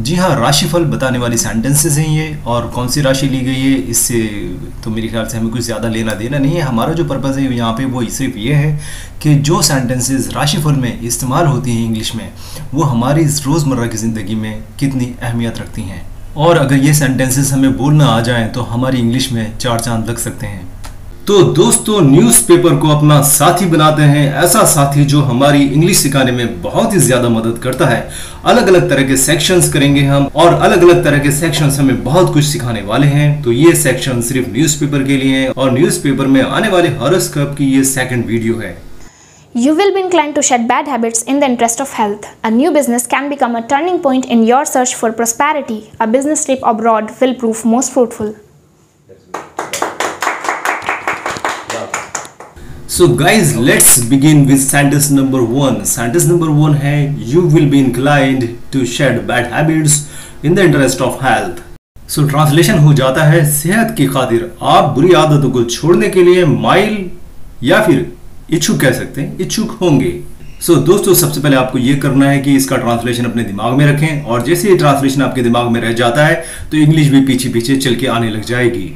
जी हाँ राशिफल बताने वाली सेंटेंसेस हैं ये, और कौन सी राशि ली गई है, इससे तो मेरे ख्याल से हमें कुछ ज़्यादा लेना देना नहीं है। हमारा जो पर्पज़ है, यहाँ पे वो सिर्फ़ ये है कि जो सेंटेंसेस राशिफल में इस्तेमाल होती हैं इंग्लिश में, वो हमारी रोज़मर्रा की ज़िंदगी में कितनी अहमियत रखती हैं। और अगर ये सेंटेंसेस हमें बोलना आ जाएँ तो हमारी इंग्लिश में चार चाँद लग सकते हैं। तो दोस्तों न्यूज़पेपर को अपना साथी बनाते हैं ऐसा साथी जो हमारी इंग्लिश सिखाने में बहुत ही ज़्यादा मदद करता है अलग अलग तरह के सेक्शंस करेंगे हम और अलग अलग तरह के सेक्शंस हमें बहुत कुछ सिखाने वाले हैं तो ये सेक्शन सिर्फ़ न्यूज़पेपर के लिए है और न्यूज़पेपर में आने वाले हॉरोस्कोप की ये सेकंड वीडियो है You will be inclined to shed bad habits in the interest of health. A new business can become a turning point in your search for prosperity. A business trip abroad will prove most fruitful. So guys let's begin with sentence number one sentence number one है you will be inclined to shed bad habits in the interest of health so translation हो जाता है सेहत की खातिर। आप बुरी आदतों को छोड़ने के लिए माइल या फिर इच्छुक कह सकते हैं इच्छुक होंगे। सो so, दोस्तों सबसे पहले आपको यह करना है कि इसका ट्रांसलेशन अपने दिमाग में रखें और जैसे ये ट्रांसलेशन आपके दिमाग में रह जाता है तो इंग्लिश भी पीछे पीछे चल के आने लग जाएगी।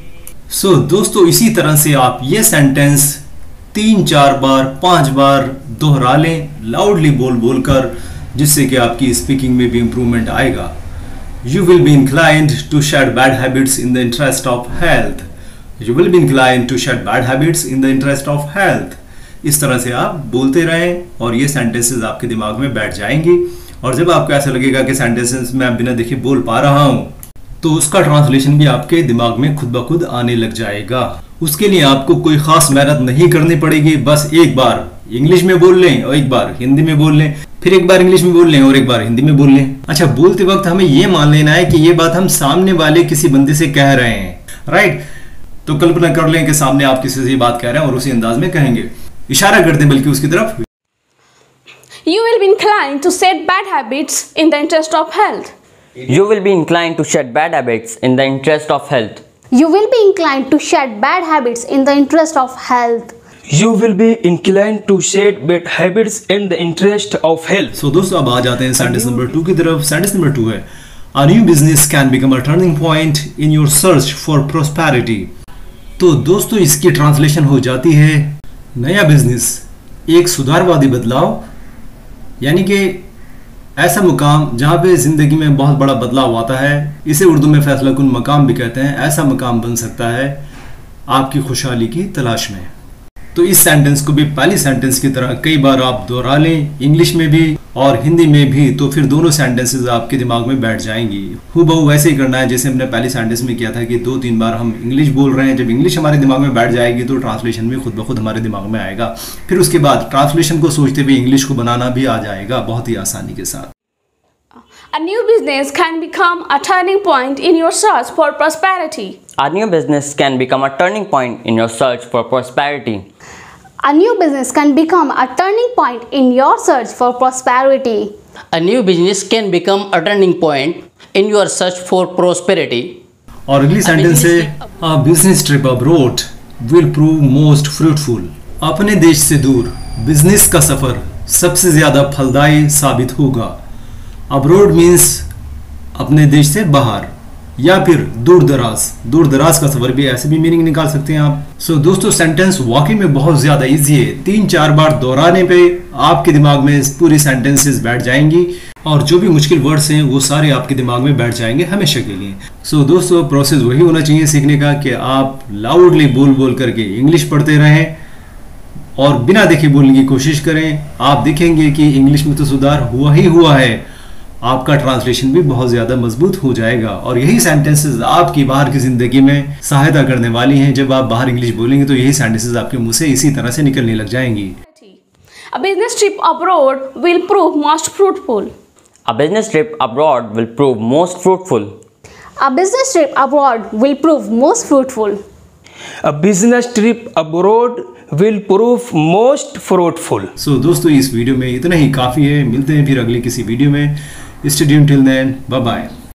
सो so, दोस्तों इसी तरह से आप ये सेंटेंस तीन, चार बार, पाँच बार दोहरा लें लाउडली बोल बोल कर जिससे कि आपकी स्पीकिंग में भी इंप्रूवमेंट आएगा। You will be inclined to shed bad habits in the interest of health you will be inclined to shed bad habits in the interest of health इस तरह से आप बोलते रहें और ये सेंटेंसेस आपके दिमाग में बैठ जाएँगी। और जब आपको ऐसा लगेगा कि सेंटेंसेस मैं बिना देखे बोल पा रहा हूँ तो उसका ट्रांसलेशन भी आपके दिमाग में खुद ब खुद आने लग जाएगा। उसके लिए आपको कोई खास मेहनत नहीं करनी पड़ेगी। बस एक बार इंग्लिश में बोल लें और एक बार हिंदी में बोल लें। फिर एक बार इंग्लिश में बोल लें और एक बार हिंदी में बोल लें। अच्छा बोलते वक्त हमें यह मान लेना है कि ये बात हम सामने वाले किसी बंदे से कह रहे हैं। राइट तो कल्पना कर लें कि सामने आप किसी से बात कह रहे हैं और उसी अंदाज में कहेंगे। इशारा करते हैं बल्कि उसकी तरफ़। You will be inclined to set bad habits in the interest of health. You will be inclined to shed bad habits in the interest of health. You will be inclined to shed bad habits in the interest of health. You will be inclined to shed bad habits in the interest of health. So दोस्तों अब आ जाते हैं sentence number two की तरफ़ sentence number two है A new business can become a turning point in your search for prosperity. तो दोस्तों इसकी ट्रांसलेशन हो जाती है नया बिज़नेस एक सुधारवादी बदलाव यानी कि ऐसा मुकाम जहाँ पे ज़िंदगी में बहुत बड़ा बदलाव आता है, इसे उर्दू में फैसला कन मकाम भी कहते हैं। ऐसा मकाम बन सकता है आपकी खुशहाली की तलाश में। तो इस सेंटेंस को भी पहली सेंटेंस की तरह कई बार आप दोहरा लें इंग्लिश में भी और हिंदी में भी तो फिर दोनों सेंटेंसेस आपके दिमाग में बैठ जाएँगी हु बहु वैसे ही करना है जैसे हमने पहली सेंटेंस में किया था कि दो तीन बार हम इंग्लिश बोल रहे हैं जब इंग्लिश हमारे दिमाग में बैठ जाएगी तो ट्रांसलेशन भी खुद ब खुद हमारे दिमाग में आएगा फिर उसके बाद ट्रांसलेशन को सोचते हुए इंग्लिश को बनाना भी आ जाएगा बहुत ही आसानी के साथ A new business can become a turning point in your search for prosperity. A new business can become a turning point in your search for prosperity. A new business can become a turning point in your search for prosperity. A new business can become a turning point in your search for prosperity. और अगली sentence है a business trip abroad will prove most fruitful अपने देश से दूर business का सफ़र सबसे ज़्यादा फलदायी साबित होगा अब्रोड मीन्स अपने देश से बाहर या फिर दूर दराज। दूर दराज का सफ़र भी ऐसे भी मीनिंग निकाल सकते हैं आप। सो so, दोस्तों सेंटेंस वाकई में बहुत ज़्यादा इजी है। तीन चार बार दोहराने पे आपके दिमाग में पूरी सेंटेंसेस बैठ जाएँगी और जो भी मुश्किल वर्ड्स हैं वो सारे आपके दिमाग में बैठ जाएँगे हमेशा के लिए। सो so, दोस्तों प्रोसेस वही होना चाहिए सीखने का कि आप लाउडली बोल बोल करके इंग्लिश पढ़ते रहें और बिना देखे बोलने की कोशिश करें। आप देखेंगे कि इंग्लिश में तो सुधार हुआ ही हुआ है। आपका ट्रांसलेशन भी बहुत ज़्यादा मज़बूत हो जाएगा और यही सेंटेंसेस आपकी बाहर की ज़िंदगी में सहायता करने वाली हैं जब आप बाहर इंग्लिश बोलेंगे तो यही सेंटेंसेस आपके मुँह से इसी तरह से निकलने लग जाएँगी A business trip abroad will prove most fruitful. A business trip abroad will prove most fruitful. A business trip abroad will prove most fruitful. A business trip abroad will prove most fruitful. so, दोस्तों इस video में इतना ही काफ़ी है मिलते हैं फिर अगली किसी वीडियो में stay tuned till then. Bye bye